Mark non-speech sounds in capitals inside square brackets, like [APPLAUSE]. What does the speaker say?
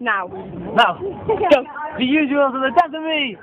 Now. Now, go. [LAUGHS] The usuals of the death of me.